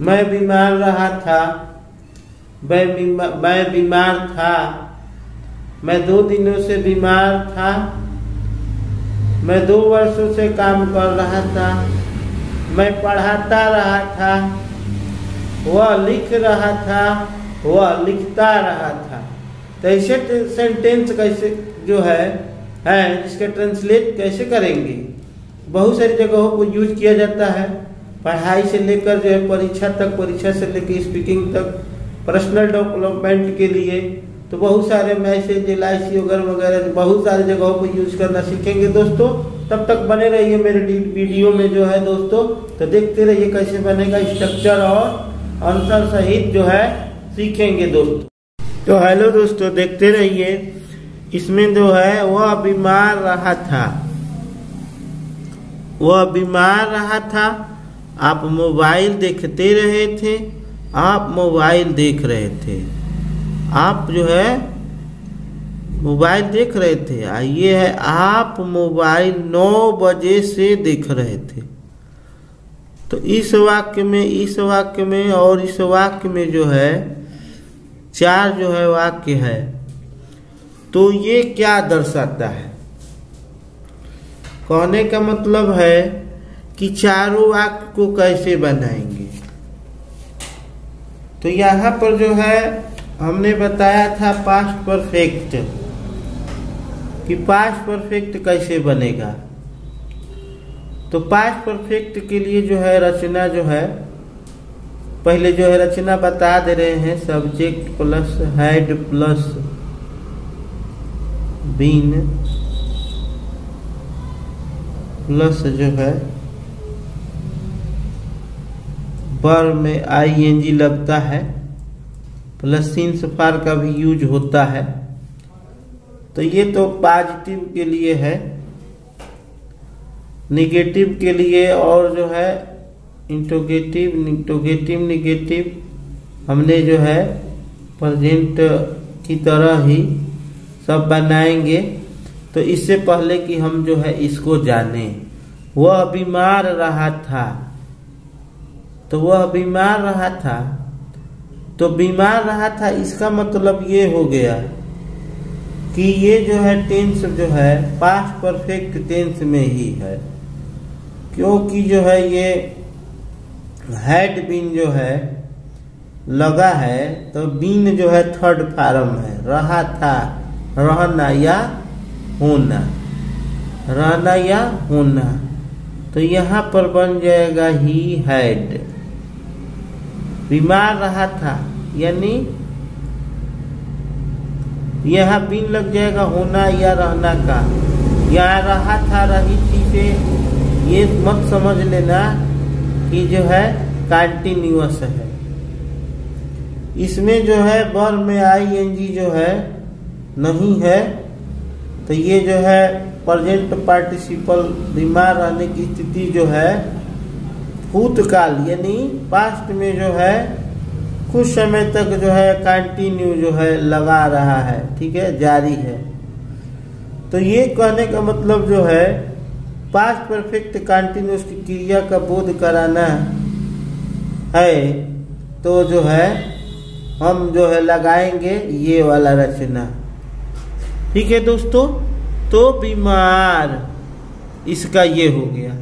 मैं बीमार रहा था। मैं बीमा- मैं बीमार था। मैं दो दिनों से बीमार था। मैं दो वर्षों से काम कर रहा था। मैं पढ़ाता रहा था। वह लिख रहा था। वह लिखता रहा था। तो ऐसे सेंटेंस कैसे, जो है है, इसका ट्रांसलेट कैसे करेंगे? बहुत सारी जगहों को यूज़ किया जाता है। पढ़ाई से लेकर जो है परीक्षा तक, परीक्षा से लेकर स्पीकिंग तक पर्सनल डेवलपमेंट के लिए तो बहुत सारे मैसेज एल आई वगैरह वगैरह, बहुत सारे जगहों को यूज़ करना सीखेंगे दोस्तों। तब तक बने रहिए मेरे वीडियो में जो है दोस्तों। तो देखते रहिए कैसे बनेगा स्ट्रक्चर और आंसर सहित जो है सीखेंगे दोस्तों। तो हेलो दोस्तों, देखते रहिए। इसमें जो है, वह बीमार रहा था। वह बीमार रहा था। आप मोबाइल देखते रहे थे, आप मोबाइल देख रहे थे। आप जो है, मोबाइल देख रहे थे। आ, ये है, आप मोबाइल नौ बजे से देख रहे थे। तो इस वाक्य में, इस वाक्य में और इस वाक्य में जो है, चार जो है वाक्य है। तो ये क्या दर्शाता है? कहने का मतलब है कि चारों वाक्य को कैसे बनाएँगे? तो यहाँ पर जो है, हमने बताया था पास्ट परफेक्ट, कि पास्ट परफेक्ट कैसे बनेगा? तो पास्ट परफेक्ट के लिए जो है रचना जो है, पहले जो है रचना बता दे रहे हैं, subject plus, had plus, been plus जो है बर में आई एन जी लगता है प्लस सिंस फार का भी यूज़ होता है। तो ये तो पॉजिटिव के लिए है निगेटिव के लिए और जो है इंटोगेटिव इंटोगेटिव निगेटिव हमने जो है प्रेजेंट की तरह ही सब बनाएँगे। तो इससे पहले कि हम जो है, इसको जाने। वह बीमार रहा था। तो वह बीमार रहा था। तो बीमार रहा था, इसका मतलब ये हो गया कि ये जो है टेंस जो है पास्ट परफेक्ट टेंस में ही है। क्योंकि जो है ये हेड बीन जो है, लगा है तो बीन जो है थर्ड फार्म है। रहा था, रहना या होना। रहना या होना। तो यहाँ पर बन जाएगा ही हैड बीमार रहा था यानी यहाँ बिन लग जाएगा होना या रहना का। यहाँ रहा था रही से ये मत समझ लेना कि जो है कंटिन्यूस है। इसमें जो है बर में आई एन जी जो है, नहीं है तो ये जो है प्रेजेंट पार्टिसिपल बीमार रहने की स्थिति जो है भूतकाल, यानी पास्ट में जो है, कुछ समय तक जो है कंटिन्यू जो है लगा रहा है, ठीक है, जारी है। तो ये कहने का मतलब जो है पास्ट परफेक्ट कंटिन्यूस की क्रिया का बोध कराना है तो जो है, हम जो है लगाएँगे ये वाला रचना। ठीक है दोस्तों? तो बीमार, इसका ये हो गया।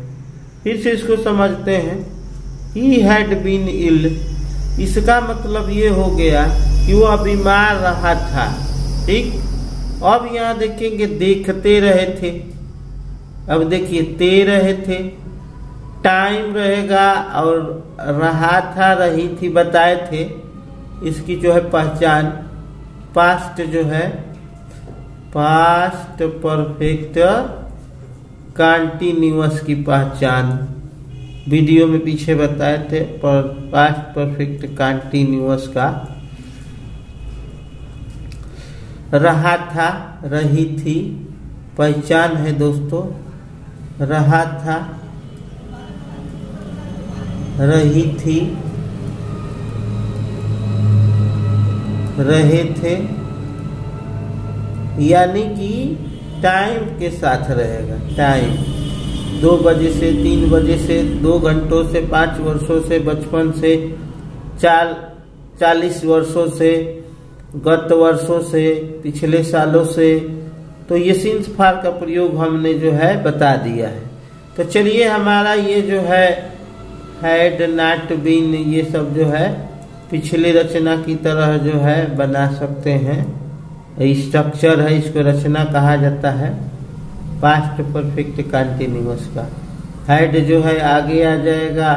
फिर से इसको समझते हैं। ही हैड बीन इल इसका मतलब ये हो गया कि वह बीमार रहा था। ठीक? अब यहाँ देखेंगे, देखते रहे थे। अब देखिए, ते रहे थे। टाइम रहेगा और रहा था, रही थी, बताए थे। इसकी जो है पहचान पास्ट जो है पास्ट परफेक्ट कंटिन्यूअस की पहचान। वीडियो में पीछे बताए थे, पर पास्ट परफेक्ट कंटिन्यूअस का रहा था, रही थी। पहचान है दोस्तों, रहा था, रही थी, रहे थे। यानी कि टाइम के साथ रहेगा, टाइम। दो बजे से तीन बजे से, दो घंटों से, पाँच वर्षों से, बचपन से, चाल, चालीस वर्षों से, गत वर्षों से, पिछले सालों से। तो ये सिंस फार का प्रयोग हमने जो है बता दिया है। तो चलिए हमारा ये जो है हेड नाट बीन ये सब जो है, पिछली रचना की तरह जो है बना सकते हैं। स्ट्रक्चर है, इसको रचना कहा जाता है। पास्ट परफेक्ट कंटिन्यूस का। हेड जो है, आगे आ जाएगा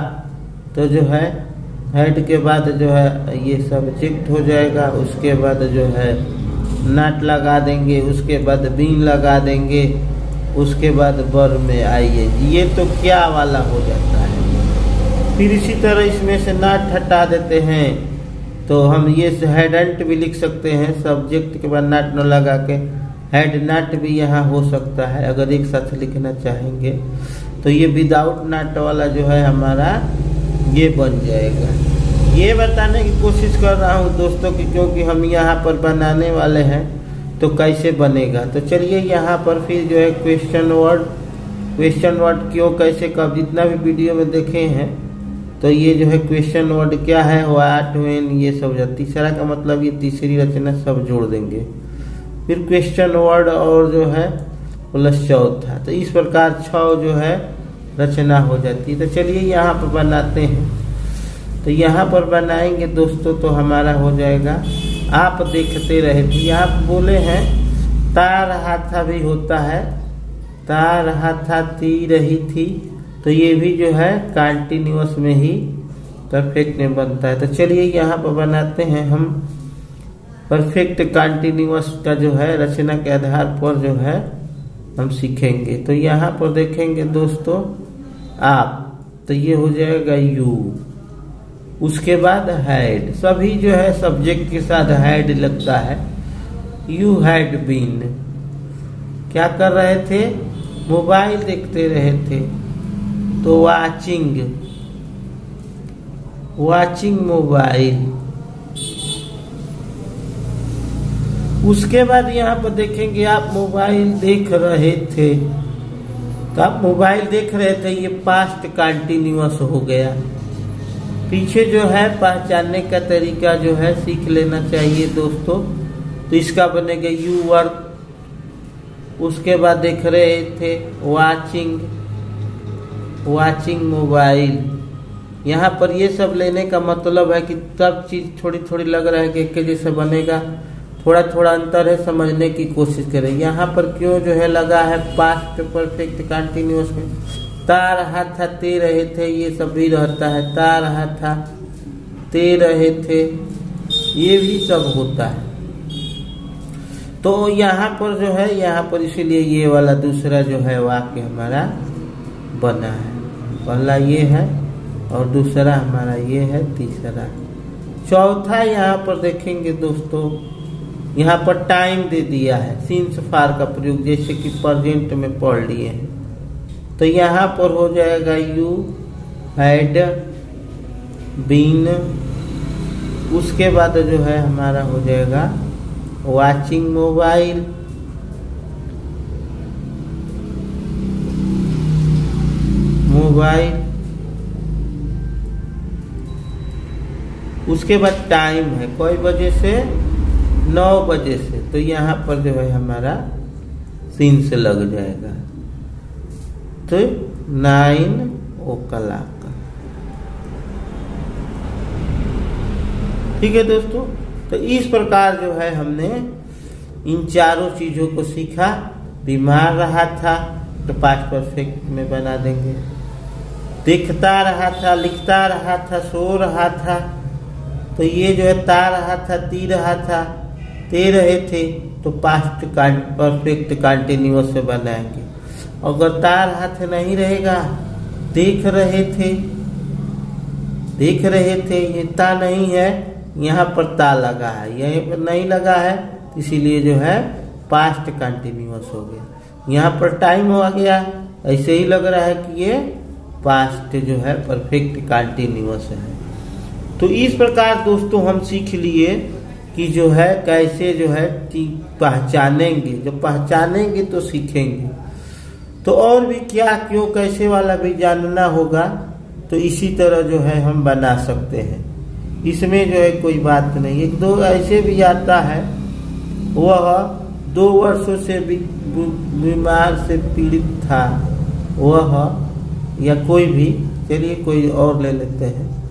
तो जो है हेड के बाद जो है, ये सब्जेक्ट हो जाएगा, उसके बाद जो है नाट लगा देंगे, उसके बाद बीन लगा देंगे, उसके बाद बर में आइए। ये तो क्या वाला हो जाता है? फिर इसी तरह इसमें से नाट हटा देते हैं। तो हम ये हेडेंट भी लिख सकते हैं सब्जेक्ट के बाद नाट न लगा के। हेड नाट भी यहाँ हो सकता है, अगर एक साथ लिखना चाहेंगे। तो ये विदाउट नाट वाला जो है हमारा, ये बन जाएगा। ये बताने की कोशिश कर रहा हूँ दोस्तों की क्योंकि हम यहाँ पर बनाने वाले हैं तो कैसे बनेगा? तो चलिए यहाँ पर फिर जो है क्वेश्चन वर्ड क्वेश्चन वर्ड क्यों, कैसे, कब, जितना भी वीडियो में देखे हैं तो ये जो है क्वेश्चन वर्ड क्या है? वाट वेन ये सब तीसरा का मतलब ये तीसरी रचना सब जोड़ देंगे। फिर क्वेश्चन वर्ड और जो है प्लस चौथा। तो इस प्रकार छ जो है, रचना हो जाती है। तो चलिए यहाँ पर बनाते हैं। तो यहाँ पर बनाएँगे दोस्तों तो हमारा हो जाएगा। आप देखते रहे। थे आप बोले हैं, तार हाथा भी होता है। तार हाथा ती रही थी। तो ये भी जो है कंटिन्यूस में ही परफेक्ट में बनता है। तो चलिए यहाँ पर बनाते हैं हम। परफेक्ट कंटिन्यूस का जो है रचना के आधार पर जो है हम सीखेंगे। तो यहाँ पर देखेंगे दोस्तों आप तो ये हो जाएगा यू उसके बाद हैड सभी जो है सब्जेक्ट के साथ हैड लगता है। यू हैड बीन क्या कर रहे थे? मोबाइल देखते रहे थे। तो वाचिंग वाचिंग मोबाइल उसके बाद यहाँ पर देखेंगे आप मोबाइल देख रहे थे। तो आप मोबाइल देख रहे थे, ये पास्ट कंटिन्यूस हो गया। पीछे जो है, पहचानने का तरीका जो है, सीख लेना चाहिए दोस्तों। तो इसका बनेगा यू वर्क उसके बाद देख रहे थे वाचिंग वाचिंग मोबाइल यहाँ पर ये सब लेने का मतलब है कि सब चीज़ थोड़ी थोड़ी लग रहा है कि एक जैसे बनेगा। थोड़ा थोड़ा अंतर है समझने की कोशिश करें। यहाँ पर क्यों जो है लगा है पास्ट परफेक्ट कंटिन्यूस में? तार हाथा ते रहे थे, ये सब भी रहता है। तार हाथा ते रहे थे, ये भी सब होता है। तो यहाँ पर जो है, यहाँ पर इसीलिए ये वाला दूसरा जो है वाक्य हमारा बना है। पहला ये है और दूसरा हमारा ये है, तीसरा। चौथा यहाँ पर देखेंगे दोस्तों, यहाँ पर टाइम दे दिया है। सीन्स फार का प्रयोग, जैसे कि प्रेजेंट में पढ़ लिए हैं। तो यहाँ पर हो जाएगा यू हैड बीन उसके बाद जो है हमारा हो जाएगा वाचिंग मोबाइल मोबाइल उसके बाद टाइम है, कोई वजह से नौ बजे से। तो यहाँ पर जो है हमारा सीन से लग जाएगा। तो नाइन ओ कलाक ठीक है दोस्तों तो इस प्रकार जो है हमने इन चारों चीज़ों को सीखा। बीमार रहा था तो पाँच परफेक्ट में बना देंगे। दिखता रहा था, लिखता रहा था, सो रहा था। तो ये जो है, ता रहा था, ती रहा था, ते रहे थे तो पास्ट परफेक्ट कंटिन्यूस से बनाएँगे। अगर तार हाथ नहीं रहेगा, देख रहे थे, देख रहे थे, ये ता नहीं है, यहाँ पर ता लगा है। यहीं पर नहीं लगा है, इसीलिए जो है पास्ट कंटिन्यूस हो गया। यहाँ पर टाइम हो गया, ऐसे ही लग रहा है कि ये पास्ट जो है परफेक्ट कंटिन्यूस है। तो इस प्रकार दोस्तों हम सीख लिए कि जो है, कैसे जो है पहचानेंगे। जब पहचानेंगे तो सीखेंगे। तो और भी क्या, क्यों, कैसे वाला भी जानना होगा तो इसी तरह जो है हम बना सकते हैं। इसमें जो है कोई बात नहीं। एक दो ऐसे भी आता है, वह दो वर्षों से बीमार से पीड़ित था। वह या कोई भी, चलिए कोई और ले लेते हैं।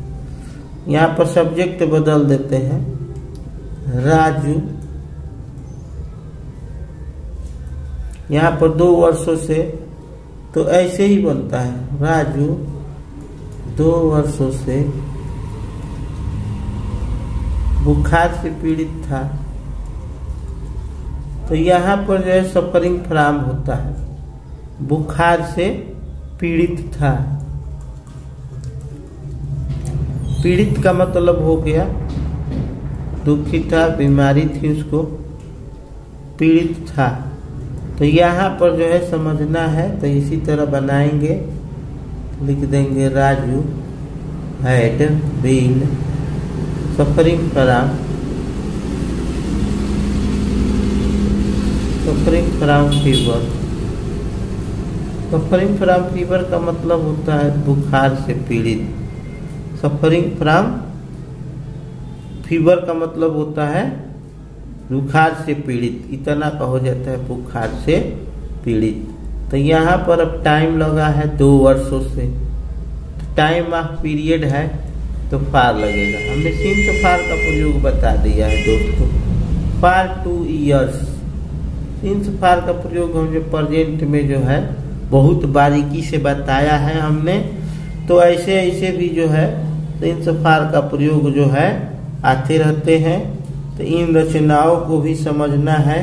यहाँ पर सब्जेक्ट बदल देते हैं। राजू। यहाँ पर दो वर्षों से तो ऐसे ही बनता है। राजू, दो वर्षों से बुखार से पीड़ित था। तो यहाँ पर जो है सफरिंग फ्राम होता है। बुखार से पीड़ित था। पीड़ित का मतलब हो गया, दुखी था, बीमारी थी उसको, पीड़ित था। तो यहाँ पर जो है समझना है तो इसी तरह बनाएँगे, लिख देंगे Raju, had, been, suffering from. Suffering from fever suffering from fever का मतलब होता है बुखार से पीड़ित। सफरिंग फ्राम फीवर का मतलब होता है बुखार से पीड़ित। इतना का हो जाता है बुखार से पीड़ित। तो यहाँ पर अब टाइम लगा है दो वर्षों से। टाइम ऑफ़ पीरियड है तो फार लगेगा। हमने सिंस फार का प्रयोग बता दिया है दोस्तों। For two years since for का प्रयोग हम जो प्रजेंट में जो है बहुत बारीकी से बताया है हमने। तो ऐसे ऐसे भी जो है सिंस फार का प्रयोग जो है, आते रहते हैं। तो इन रचनाओं को भी समझना है।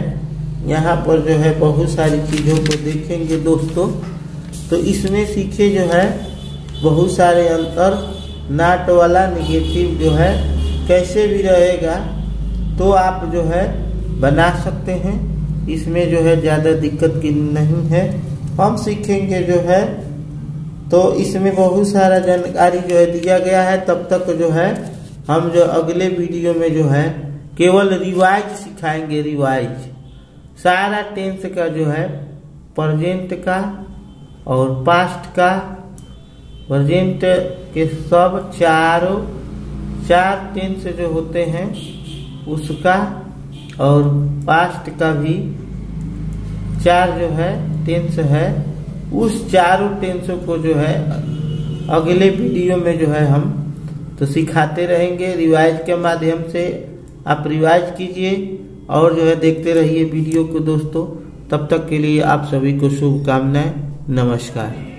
यहाँ पर जो है, बहुत सारी चीज़ों को देखेंगे दोस्तों। तो इसमें सीखे जो है, बहुत सारे अंतर, नाट वाला निगेटिव जो है, कैसे भी रहेगा तो आप जो है, बना सकते हैं। इसमें जो है, ज़्यादा दिक्कत की नहीं है। हम सीखेंगे जो है तो इसमें बहुत सारा जानकारी जो है दिया गया है। तब तक जो है, हम जो अगले वीडियो में जो है, केवल रिवाइज सिखाएँगे, रिवाइज। सारा टेंस का जो है प्रजेंट का और पास्ट का। प्रजेंट के सब चारों, चार टेंस जो होते हैं, उसका और पास्ट का भी। चार जो है टेंस है, उस चारों टेंसों को जो है, अगले वीडियो में जो है हम तो सिखाते रहेंगे। रिवाइज के माध्यम से आप रिवाइज कीजिए और जो है देखते रहिए वीडियो को दोस्तों। तब तक के लिए आप सभी को शुभकामनाएँ। नमस्कार।